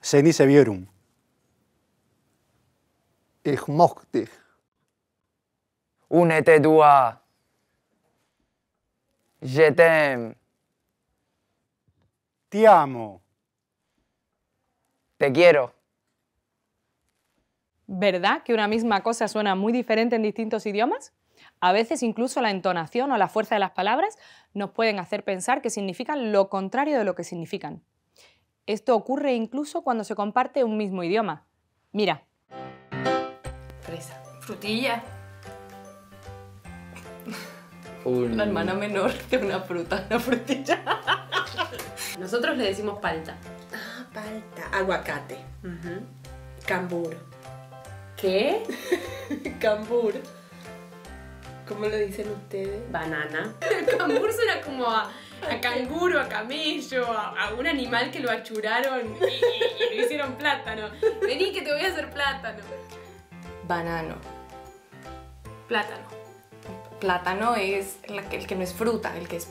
Seni seviyorum. Ich mag dich. Únete tú a. Je t'aime. Ti amo. Te quiero. ¿Verdad que una misma cosa suena muy diferente en distintos idiomas? A veces incluso la entonación o la fuerza de las palabras nos pueden hacer pensar que significan lo contrario de lo que significan. Esto ocurre incluso cuando se comparte un mismo idioma. Mira. Fresa. Frutilla. Un- La hermana menor de una fruta, una frutilla. Nosotros le decimos palta. Ah, palta. Aguacate. Cambur. ¿Qué? Cambur. ¿Cómo lo dicen ustedes? Banana. Cambur suena como a, a canguro, a camello, a, a un animal que lo achuraron y, y- y lo hicieron plátano. Vení que te voy a hacer plátano. Banano. Plátano. Plátano es la que- el que no es fruta, el que es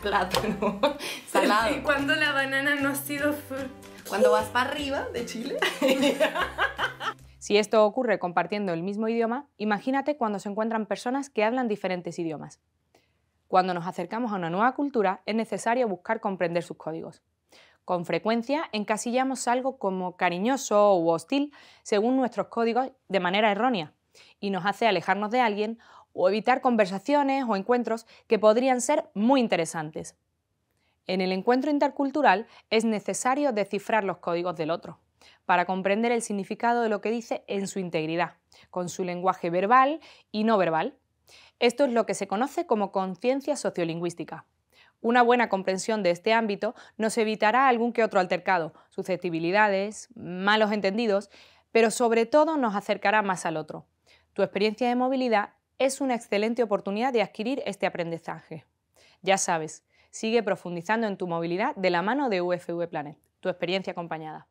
plátano. Salado. Y cuando la banana no ha sido fru- Cuando vas para arriba de Chile. Si esto ocurre compartiendo el mismo idioma, imagínate cuando se encuentran personas que hablan diferentes idiomas. Cuando nos acercamos a una nueva cultura, es necesario buscar comprender sus códigos. Con frecuencia encasillamos algo como cariñoso u hostil según nuestros códigos de manera errónea y nos hace alejarnos de alguien o evitar conversaciones o encuentros que podrían ser muy interesantes. En el encuentro intercultural es necesario descifrar los códigos del otro para comprender el significado de lo que dice en su integridad, con su lenguaje verbal y no verbal. Esto es lo que se conoce como conciencia sociolingüística. Una buena comprensión de este ámbito nos evitará algún que otro altercado, susceptibilidades, malos entendidos, pero sobre todo nos acercará más al otro. Tu experiencia de movilidad es una excelente oportunidad de adquirir este aprendizaje. Ya sabes, sigue profundizando en tu movilidad de la mano de UFV Planet, tu experiencia acompañada.